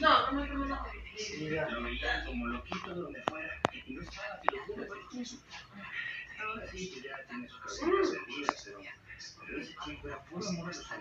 No, no, no, no. Lo veía como loquito donde no lo 这是金辉啊不论不论的态